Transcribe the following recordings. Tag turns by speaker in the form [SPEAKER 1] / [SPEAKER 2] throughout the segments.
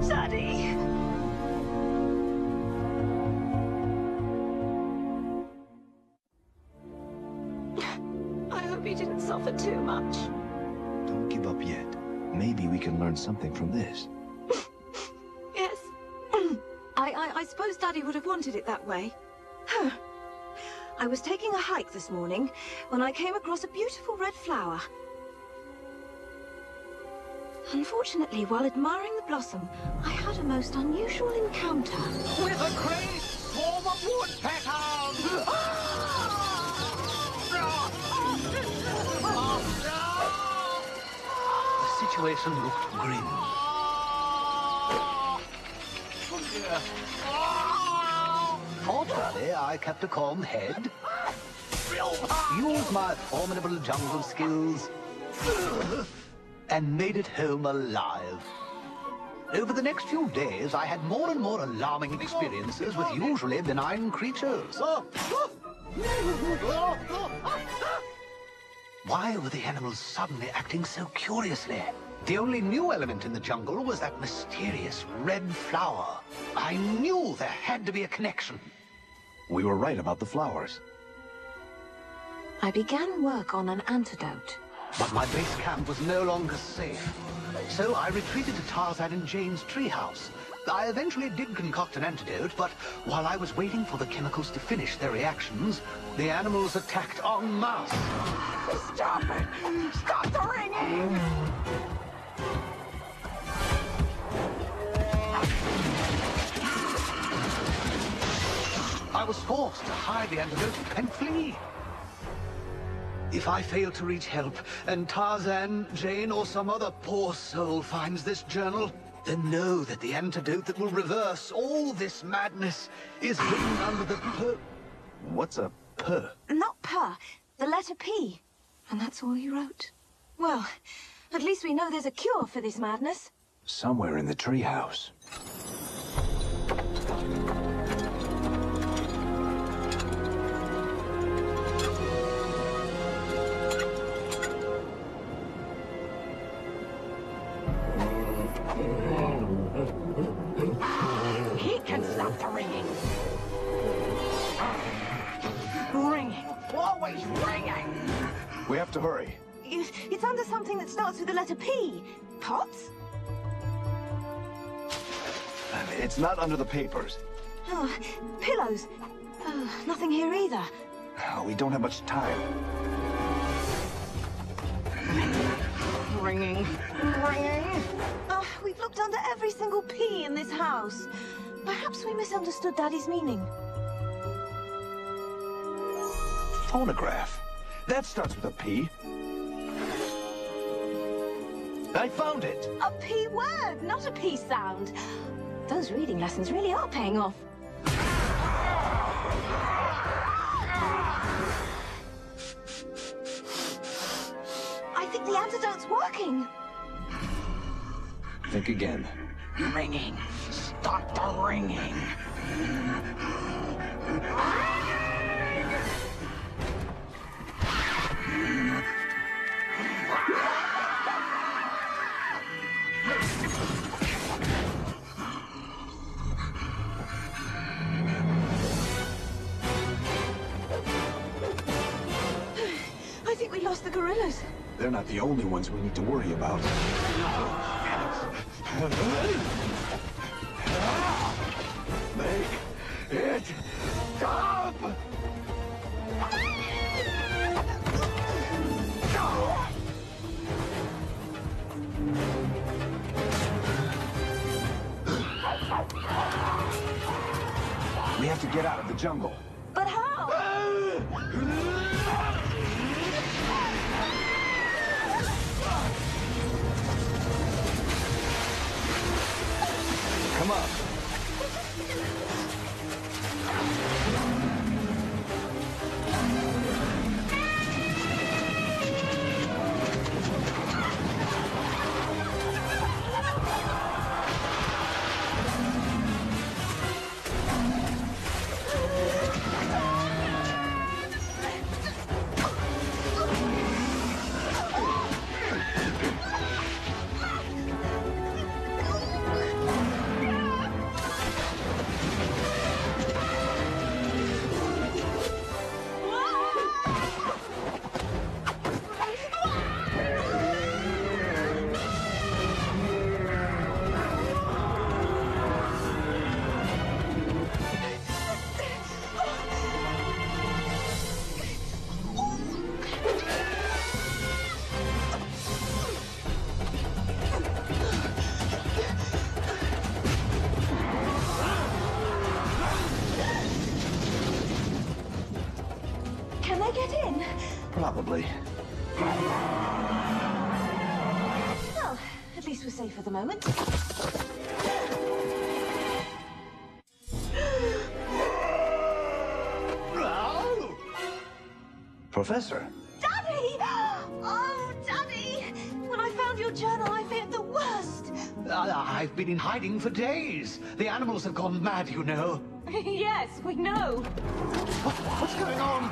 [SPEAKER 1] Daddy! I hope he didn't suffer too much.
[SPEAKER 2] Don't give up yet. Maybe we can learn something from this.
[SPEAKER 1] Yes. I, I, I suppose Daddy would have wanted it that way. I was taking a hike this morning when I came across a beautiful red flower. Unfortunately, while admiring the blossom, I had a most unusual encounter.
[SPEAKER 3] With a great swarm of woodpeckers!
[SPEAKER 4] The situation looked grim. Fortunately, I kept a calm head. Used my formidable jungle skills and made it home alive. Over the next few days, I had more and more alarming experiences with usually benign creatures. Why were the animals suddenly acting so curiously? The only new element in the jungle was that mysterious red flower. I knew there had to be a connection.
[SPEAKER 2] We were right about the flowers.
[SPEAKER 1] I began work on an antidote.
[SPEAKER 4] But my base camp was no longer safe. So I retreated to Tarzan and Jane's treehouse. I eventually did concoct an antidote, but while I was waiting for the chemicals to finish their reactions, the animals attacked en masse.
[SPEAKER 3] Stop it! Stop the ringing!
[SPEAKER 4] I was forced to hide the antidote and flee. If I fail to reach help, and Tarzan, Jane, or some other poor soul finds this journal, then know that the antidote that will reverse all this madness is hidden under the per...
[SPEAKER 2] What's a per?
[SPEAKER 1] Not per, the letter P. And that's all he wrote. Well, at least we know there's a cure for this madness.
[SPEAKER 2] Somewhere in the treehouse. We have to hurry.
[SPEAKER 1] It's under something that starts with the letter P. Pots?
[SPEAKER 2] It's not under the papers.
[SPEAKER 1] Oh, pillows. Oh, nothing here either.
[SPEAKER 2] Oh, We don't have much time.
[SPEAKER 3] Ringing! Ringing!
[SPEAKER 1] Oh, we've looked under every single P in this house. Perhaps we misunderstood Daddy's meaning.
[SPEAKER 2] Phonograph. That starts with a P. I found it!
[SPEAKER 1] A P word, not a P sound. Those reading lessons really are paying off. I think the antidote's working.
[SPEAKER 2] Think again.
[SPEAKER 3] Ringing! Stop the ringing!
[SPEAKER 2] Ah! Not the only ones we need to worry about.
[SPEAKER 3] Make it stop!
[SPEAKER 2] We have to get out of the jungle. Come on. Probably.
[SPEAKER 1] Well, at least we're safe for the moment.
[SPEAKER 2] Professor,
[SPEAKER 1] Daddy! Oh, Daddy! When I found your journal, I feared the worst.
[SPEAKER 4] I've been in hiding for days. The animals have gone mad, you know.
[SPEAKER 1] yes, we know.
[SPEAKER 4] What's going on?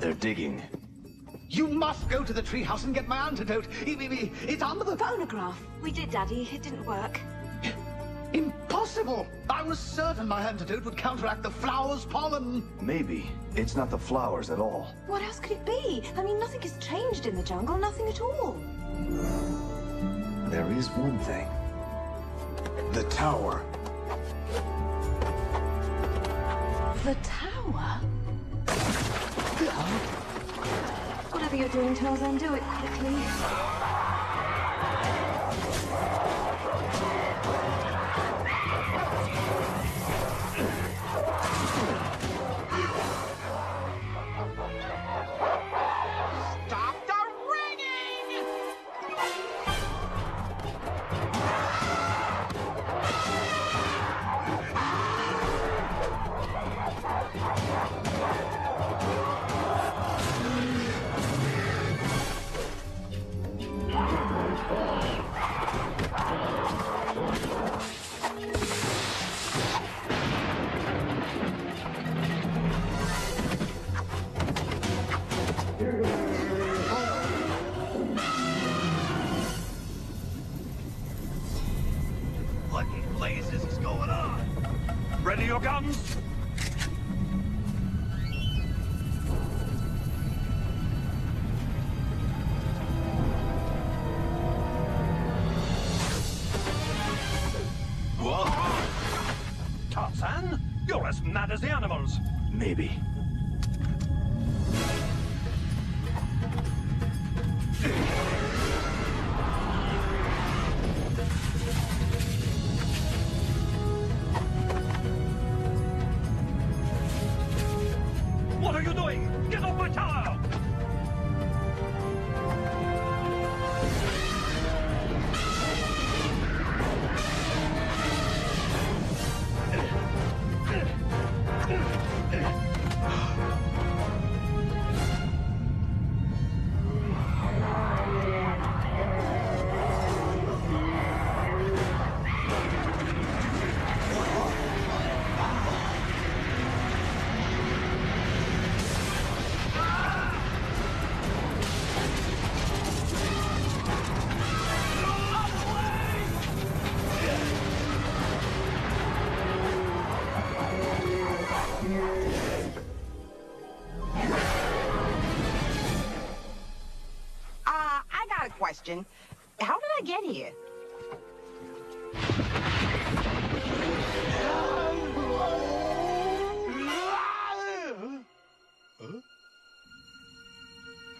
[SPEAKER 2] They're digging.
[SPEAKER 4] You must go to the treehouse and get my antidote. I- I- It's under the...
[SPEAKER 1] Phonograph. We did, Daddy. It didn't work.
[SPEAKER 4] Impossible! I was certain my antidote would counteract the flower's pollen.
[SPEAKER 2] Maybe. It's not the flowers at all.
[SPEAKER 1] What else could it be? I mean, nothing has changed in the jungle. Nothing at all.
[SPEAKER 2] There is one thing. The tower.
[SPEAKER 1] The tower? Whatever you're doing, Tarzan, do it quickly.
[SPEAKER 2] Maybe.
[SPEAKER 3] Got a question. How did I get here?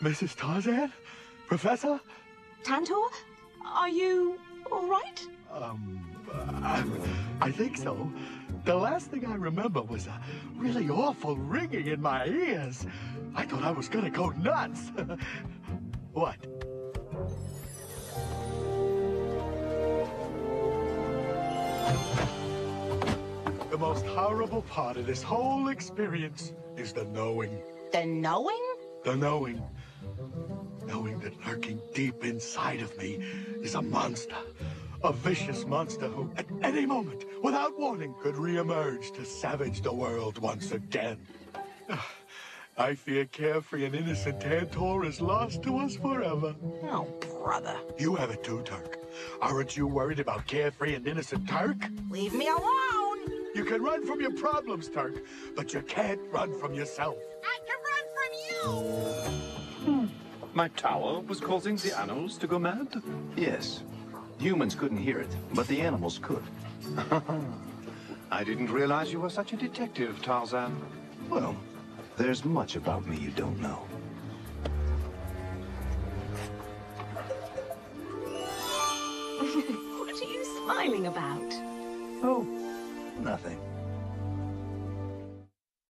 [SPEAKER 5] Mrs. Tarzan? Professor?
[SPEAKER 1] Tantor, are you all right?
[SPEAKER 5] Um, uh, I think so. The last thing I remember was a really awful ringing in my ears. I thought I was gonna go nuts. what? The most horrible part of this whole experience is the knowing.
[SPEAKER 3] The knowing?
[SPEAKER 5] The knowing. Knowing that lurking deep inside of me is a monster. A vicious monster who, at any moment, without warning, could reemerge to savage the world once again. I fear carefree and innocent Tantor is lost to us forever.
[SPEAKER 3] Oh, brother.
[SPEAKER 5] You have it too, Terk. Aren't you worried about carefree and innocent Terk?
[SPEAKER 3] Leave me alone!
[SPEAKER 5] You can run from your problems, Terk, but you can't run from yourself.
[SPEAKER 3] I can run from you! Hmm.
[SPEAKER 6] My tower was causing the animals to go mad?
[SPEAKER 2] Yes. Humans couldn't hear it, but the animals could.
[SPEAKER 6] I didn't realize you were such a detective, Tarzan.
[SPEAKER 2] Well, there's much about me you don't know.
[SPEAKER 1] what are you smiling about?
[SPEAKER 2] Oh, nothing.